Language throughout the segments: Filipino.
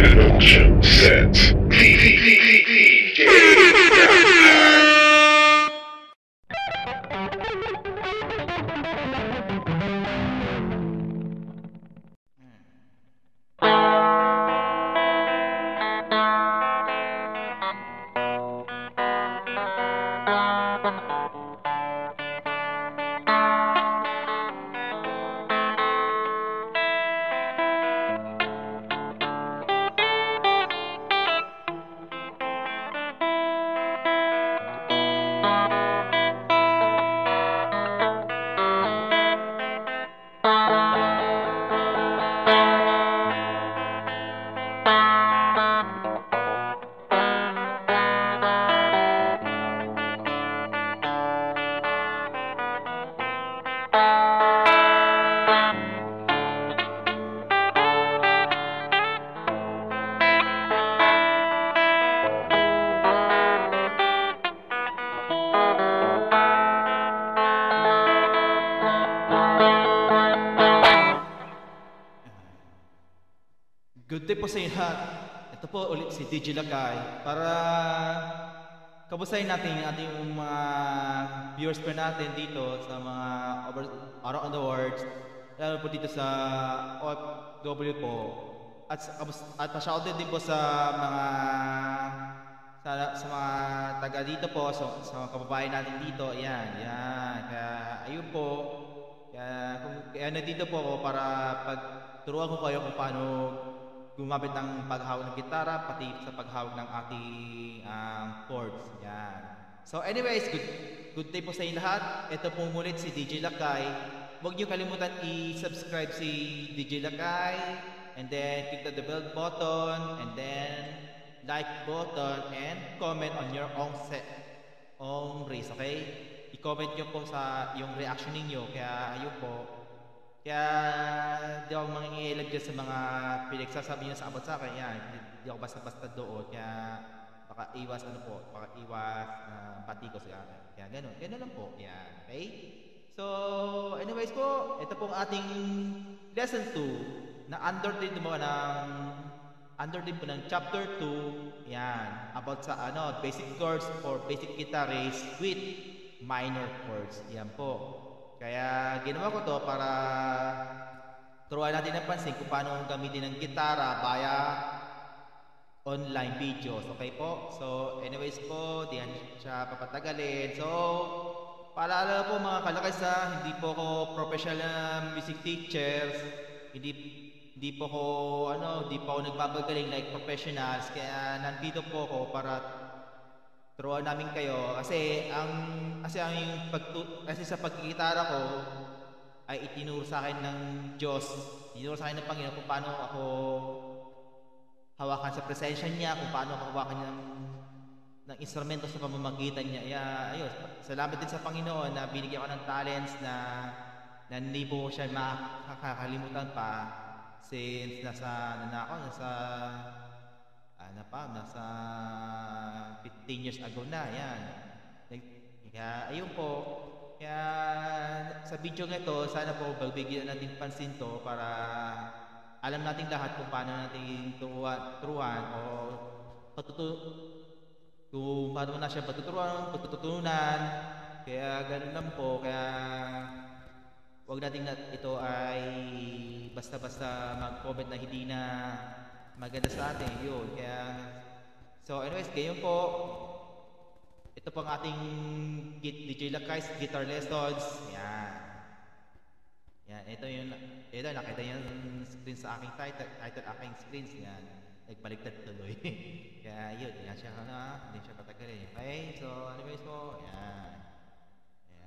Production set. DJ Good day po sa lahat. Ito po ulit si DJ Lakay para kabusayin natin yung ating mga viewers po natin dito sa mga over, around the world lalo po dito sa OFW po. At, at pa-shoutout din po sa mga sa, sa mga taga dito po sa, sa mga kababayan natin dito. Ayan yan kaya ayun po. Kaya, kung, kaya nandito po ako para pagturuan ko kayo kung paano gumamit ng paghawak ng gitara, pati sa paghawak ng ating um, chords. Yan. So anyways, good, good day po sa inyo lahat. Ito po mulit si DJ Lakay. Huwag niyo kalimutan i-subscribe si DJ Lakay and then click the bell button and then like button and comment on your own set own race, okay? I-comment nyo po sa yung reaction ninyo. Kaya ayun po, kaya di ako mangingilag dyan sa mga pinagsasabi niyo sa abot sa akin. Yan, di, ako basta-basta doon. Kaya baka iwas ano po, baka iwas na pati ko sa akin. Kaya ganun, ganun lang po. Yan, okay? So, anyways po, ito pong ating lesson 2 na under din mo ng under din po ng chapter 2 yan about sa ano basic chords for basic guitarist with minor chords yan po kaya ginawa ko to para turuan natin ng pansin kung paano gamitin ng gitara via online videos. Okay po? So, anyways po, di siya papatagalin. So, paalala po mga kalakas ha, hindi po ako professional na music teachers. Hindi hindi po ako ano, hindi po ako nagpapagaling like professionals. Kaya nandito po ako para turuan namin kayo kasi ang kasi ang yung pagtu, kasi sa pagkikitara ko ay itinuro sa akin ng Diyos, itinuro sa akin ng Panginoon kung paano ako hawakan sa presensya niya, kung paano ako hawakan niya ng, ng instrumento sa pamamagitan niya. Kaya, ayun, salamat din sa Panginoon na binigyan ko ng talents na, na hindi po siya makakalimutan pa since nasa, na ako, nasa, ano pa, nasa 15 years ago na, yan. Kaya, ayun po, kaya sa video nga ito, sana po pagbigyan natin pansin to para alam natin lahat kung paano natin turuan, turuan o patutu kung paano na siya patuturuan, patututunan. Kaya ganun lang po. Kaya wag natin na ito ay basta-basta mag-comment na hindi na maganda sa atin. Yun. Kaya So anyways, ngayon po, ito pang ating DJ Lakay's guitar lessons. Yan. Yan, ito yung, ito nakita yung screen sa aking title, title aking screens. Yan, nagbaligtad tuloy. Kaya yun, yan siya na, hindi siya patagalin. Okay, so anyways po, yan.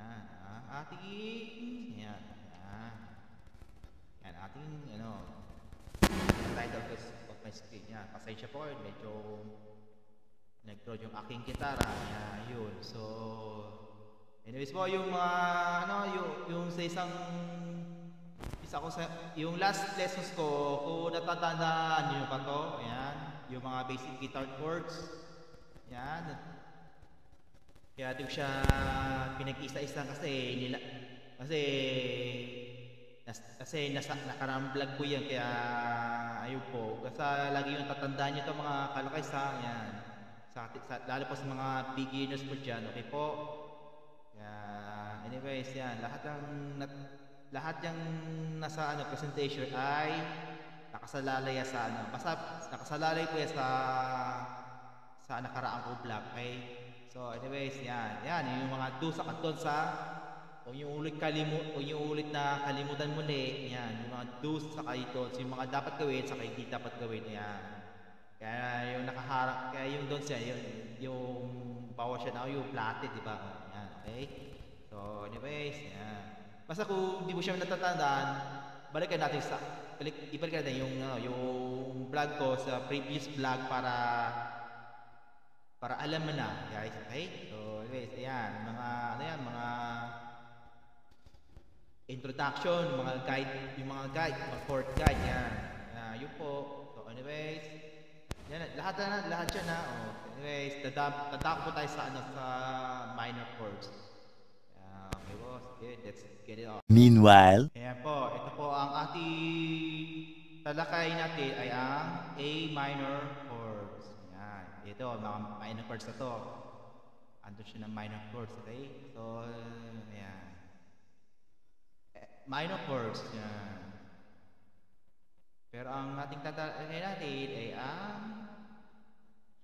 Yan, ah, ating, yan, yan. Yan, ating, ano, title ko of my screen. Yan, pasensya po, medyo nag-draw yung aking gitara. Yan, yun. So, anyways po, yung mga, ano, yung, yung sa isang, isa ko sa, yung last lessons ko, kung natatandaan nyo pa to, ayan, yung mga basic guitar chords, yan. Kaya di ko siya pinag-isa-isa kasi nila, kasi Nas, kasi nasa, nakarang vlog po yan, kaya ayun po. Kasi lagi yung tatandaan nyo ito mga kalakay sa, yan. Sa, sa, lalo po sa mga beginners po dyan, okay po? Kaya, anyways, yan. Lahat ng, nat, lahat yung nasa ano, presentation ay nakasalalay yan sa ano. Basta nakasalalay po yan sa sa nakaraang ko vlog, okay? So, anyways, yan. Yan, yung mga do sa katon sa kung yung ulit kalimu kung yung ulit na kalimutan muli, yan, yung mga do's sa kaito, yung mga dapat gawin sa hindi dapat gawin, yan. Kaya yung nakaharap, kaya yung doon siya, yung, yung bawa siya na yung plate, di ba? Yan, okay? So, anyways, yan. Basta kung di mo siya natatandaan, balikan natin sa, balik, ibalikan natin yung, ano, yung vlog ko sa previous vlog para para alam mo na, guys, okay? So, anyways, ayan, mga, ano yan, mga introduction, mga guide, yung mga guide, mga court guide, yan. Uh, yun po. So, anyways, yan, lahat na, lahat yan na. Oh. Anyways, dadap, po tayo sa, ano, sa minor chords. Uh, okay, boss. Okay, let's get it off. Meanwhile, Ayan po, ito po ang ating talakay natin ay ang A minor chords. Ayan, ito, mga minor chords na to. Ando siya ng minor chords, okay? So, ayan. Eh, Minor chords, yan. Pero ang ating tatalakay natin ay ang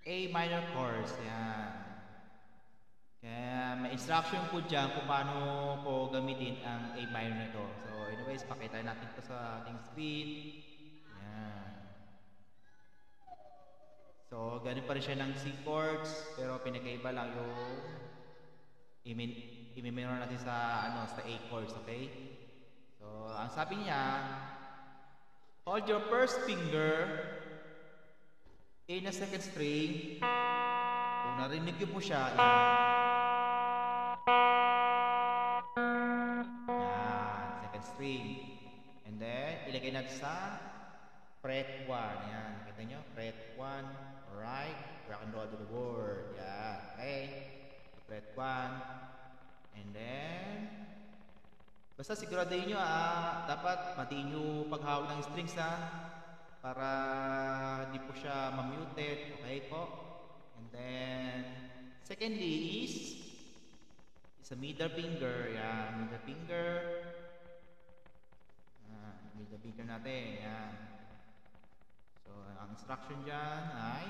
A minor chords, yan. Kaya may instruction po dyan kung paano po gamitin ang A minor na ito. So anyways, pakita natin ito sa ating screen. Yan. So ganun pa rin siya ng C chords, pero pinagkaiba lang yung imin imiminor natin sa ano sa A chords, okay? So ang sabi niya, hold your first finger in a second string. Kung narinig niyo po siya, yan. Yan, second string. And then, ilagay natin sa fret 1. Yan, kita nyo? Fret 1, right, rock and roll to the word. Yan, okay. Fret 1. And then, basta siguraduhin nyo, ah, dapat matiin nyo paghawak ng strings, ha. Para hindi po siya mamuted. Okay po? And then, secondly is, is a middle finger. Yan, middle finger. Yan, middle finger natin. Yan. So, ang instruction dyan ay,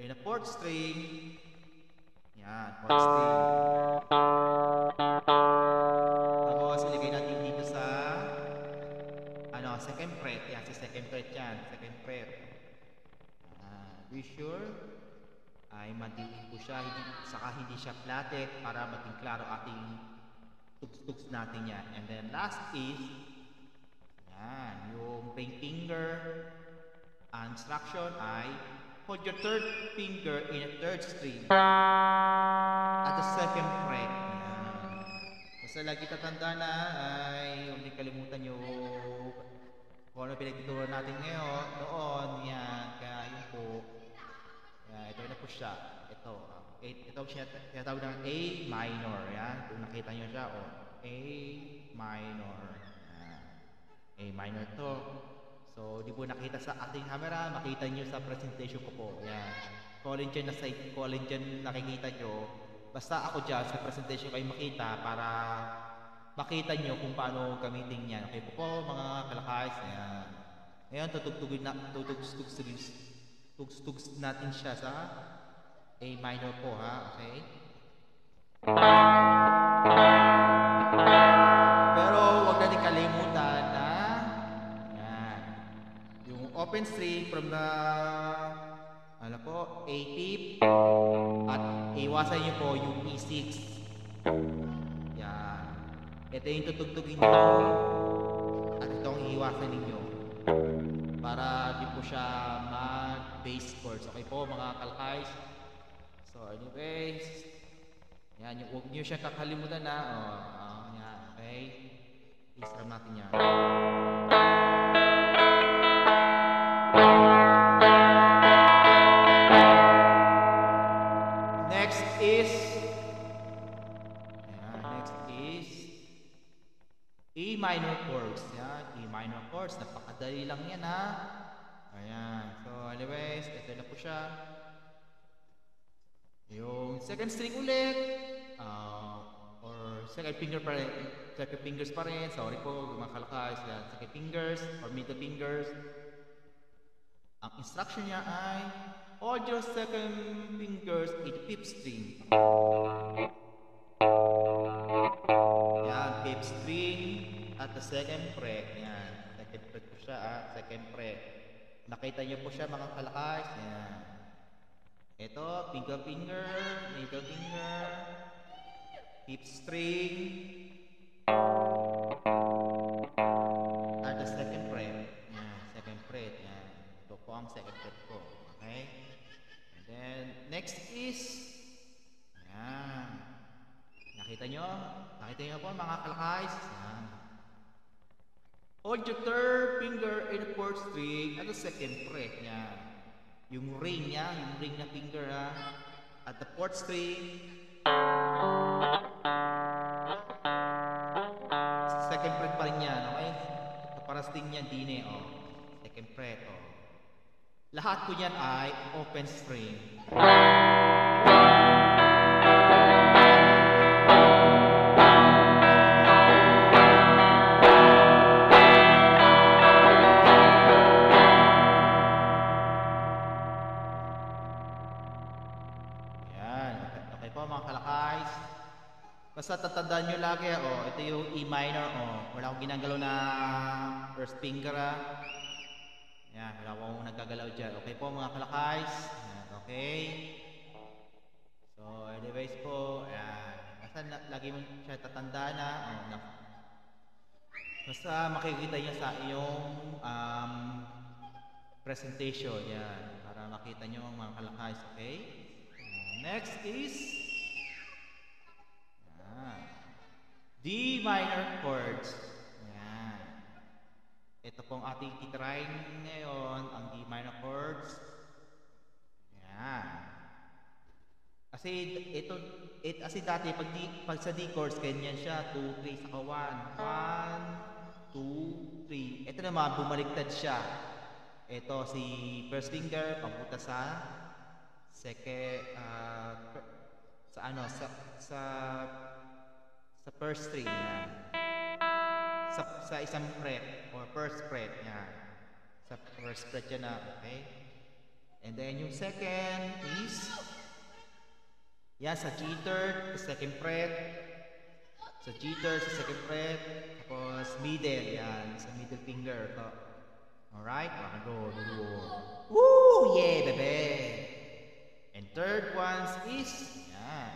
in a fourth string, yan, fourth string. Be sure ay madiin po siya, hindi, saka hindi siya flatted para maging klaro ating tugs-tugs natin yan. And then last is, yan, yung ring finger, ang instruction ay, hold your third finger in a third string at the second fret. Yan. Basta lagi tatanda na ay huwag din kalimutan yung kung ano pinagtuturo natin ngayon, noon, yan, kaya yun po, siya. Ito. ah, eight- ito siya tinatawag ng A minor. Yan. Kung nakita nyo siya, oh, A minor. Yan. A minor to. So, di po nakita sa ating camera, makita nyo sa presentation ko po. Yan. Colin dyan na site, Colin dyan nakikita nyo. Basta ako dyan sa presentation kayo makita para makita nyo kung paano gamitin yan. Okay po po, mga kalakays. Yan. Ngayon, tutugtugin na, tutugtugin, tugs-tugs natin siya sa A minor po ha, okay? Pero wag natin kalimutan na yan. Yung open string from the ano po, A tip at iwasan niyo po yung E6. Yan. Ito yung tutugtugin niyo at itong iwasan ninyo para di po siya mag-bass chords. Okay po mga kalkays? So anyways, yan, yung, huwag nyo siya kakalimutan na. Oh, oh, yan, okay? I-strum natin yan. Next is, ayan, next is A minor chords. lang yan ha. Ayan. So, anyways, ito na po siya. Second string ulit, uh, or second finger pa rin, second fingers pa rin, sorry po, yan, second fingers, or middle fingers. Ang instruction niya ay, hold your second fingers in fifth string. Yan, fifth string at the second fret. Yan, second fret po siya, ah, second fret. Nakita niyo po siya mga kalakay, yan. Ito, finger finger, middle finger, fifth string, at the second fret. Yan, second fret. Yan. Ito po ang second fret ko. Okay? And then, next is, yan. Nakita nyo? Nakita nyo po mga kalakays? Yan. Hold your third finger in the fourth string at the second fret. Yan. Yung ring niya, yung ring na finger ha. At the fourth string. Second fret pa rin yan, okay? Kaparasting niyan, dine, oh. Second fret, oh. Lahat po yan ay open string. Basta tatandaan nyo lagi, oh, ito yung E minor, oh. Wala akong ginagalaw na first finger, ah. Yan, wala akong nagagalaw dyan. Okay po mga kalakays. Yan, okay. So, anyways po, yan. Basta na, lagi mo siya tatandaan na, oh, na, basta makikita niya sa iyong um, presentation, yan. Para makita nyo mga kalakays, okay? Next is yan. D minor chords. Yan. Ito pong ating titry ngayon, ang D minor chords. Yan. Kasi ito, it, kasi dati pag, D, pag sa D chords, ganyan siya, 2, 3, saka 1. 1, 2, 3. Ito naman, bumaliktad siya. Ito si first finger, papunta sa second, uh, sa ano, sa, sa first string yan. Sa, sa isang fret, or first fret, yan. Sa first fret yan na, okay? And then yung second is, yan, sa G third, sa second fret, sa G third, sa second fret, tapos middle, yan, sa middle finger, to. Alright, rock and roll. Woo! Yeah, bebe! And third ones is, yan.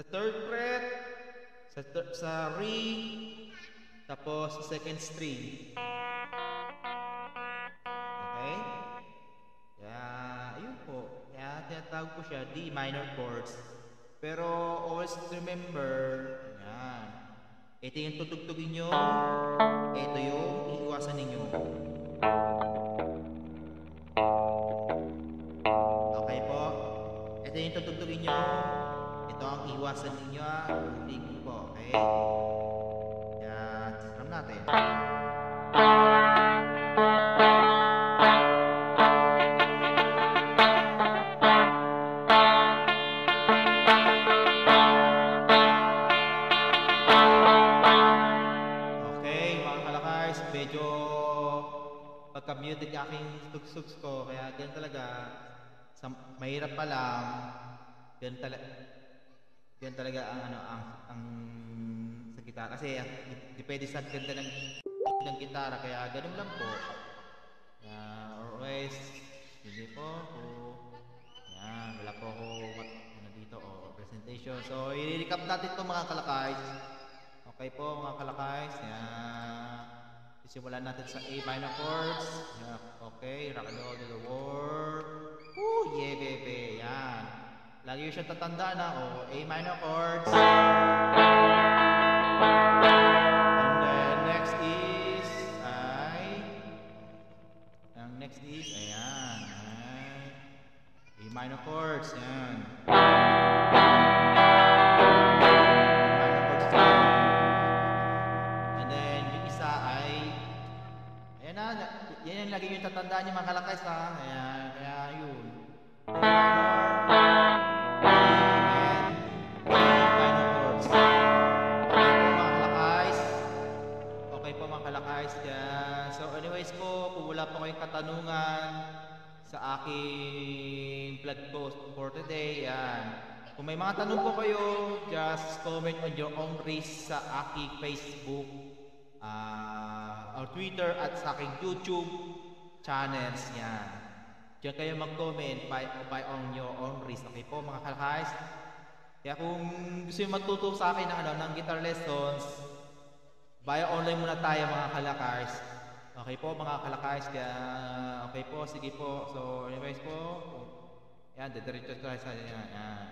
Sa third fret, sa, sa ring, tapos sa second string. Okay? Kaya, ayun po. Kaya tinatawag ko siya D minor chords. Pero always remember, yan. Ito yung tutugtugin nyo. Ito yung iiwasan ninyo. Okay po. Ito yung tutugtugin nyo. Ito ang iwasan ninyo. ah. Hindi ko po. Okay? Kasi ang, depende sa ganda ng, ng gitara, kaya ganun lang po. Kaya always, hindi po po, yan, wala po ako, ano dito, o, presentation. So, i-recap natin to mga kalakays. Okay po mga kalakays. Yan. Sisimulan natin sa A minor chords. Yan. Okay. Rock and roll to the world. Woo! Yeah, baby. Yan. Lagi yung siya tatanda na. Oh, A minor chords. And then next is ay ang next is ayan. Ay, minor chords. Yan. Minor chords to And then, yung isa ay, ayan na, na- lagi yung tatandaan niyo mga kalakais ha. Ayan, vlog post for today, yan. Kung may mga tanong po kayo, just comment on your own risk sa aking Facebook ah, or Twitter at sa aking YouTube channels. Yan. Diyan kayo mag-comment by, by on your own risk. Okay po mga kalakais? Kaya kung gusto nyo magtuturo sa akin ng, ano, ng guitar lessons, via online muna tayo mga kalakais. Okay po mga kalakais, kaya okay po, sige po. So anyways po, yan, didiretso tayo sa yan. yan.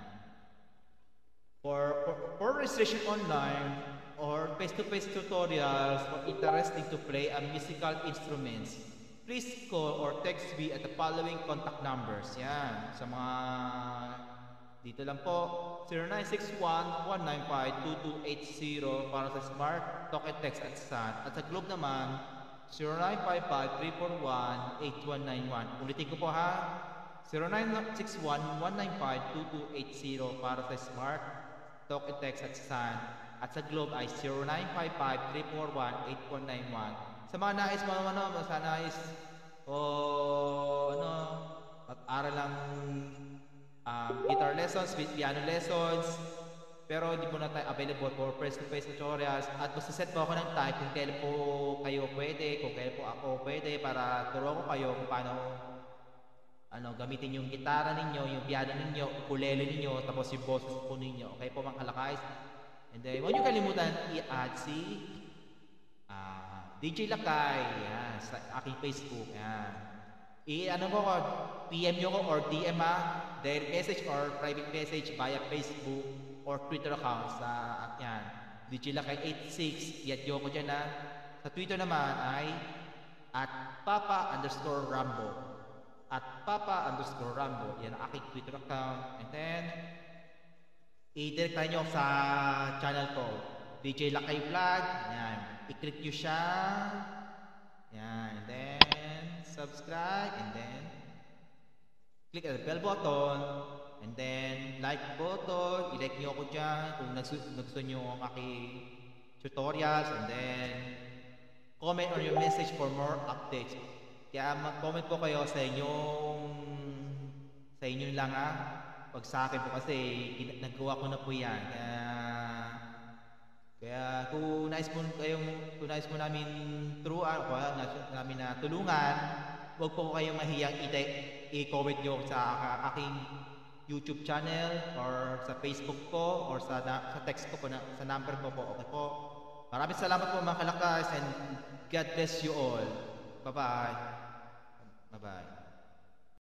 For, for, for registration online or face-to-face tutorials for interested to play a musical instruments, please call or text me at the following contact numbers. Yan, sa mga dito lang po, 0961-195-2280 para sa Smart Talk and Text at SAN. At sa Globe naman, 0955-341-8191. Ulitin ko po ha, 0961-195-2280 para sa Smart Talk and Text at SAN. At sa Globe ay 0955-341-8191. Sa mga nais mo ano, sa nais o ano, at aral lang um, guitar lessons, piano lessons, pero hindi po na tayo available for face-to-face tutorials at set po ako ng time kung kailan po kayo pwede, kung kailan po ako pwede para turuan ko kayo kung paano ano, gamitin yung gitara ninyo, yung piano ninyo, ukulele ninyo, tapos yung boses po ninyo. Okay po mga kalakais? And then, huwag niyo kalimutan i-add si ah, DJ Lakay yan, sa aking Facebook. Yan. I-ano ko, PM nyo ko or DM ha, direct message or private message via Facebook or Twitter account sa yan. DJ Lakay 86, i-add nyo ko dyan ha. Sa Twitter naman ay at Papa underscore Rambo at Papa underscore Rambo. Yan ang aking Twitter account. And then, i-direct sa channel ko. DJ Lakay Vlog. Yan. I-click nyo siya. Yan. And then, subscribe. And then, click the bell button. And then, like button. I-like nyo ako dyan kung nags- gusto nyo ang aking tutorials. And then, comment on your message for more updates. Kaya mag-comment po kayo sa inyong sa inyo lang ha. Pag sa akin po kasi nagawa ko na po yan. Kaya kaya kung nais mo kayong kung nais mo namin turuan o nais namin na tulungan, huwag po kayong mahiyang i-comment nyo sa aking YouTube channel or sa Facebook ko or sa na- sa text ko po na, sa number ko po. Okay po. Maraming salamat po mga kalakas and God bless you all. Bye-bye. Bye-bye.